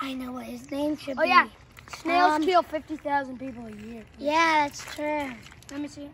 I know what his name should oh, be. Oh, yeah. Snails um, kill 50,000 people a year. Yeah, that's true. Let me see.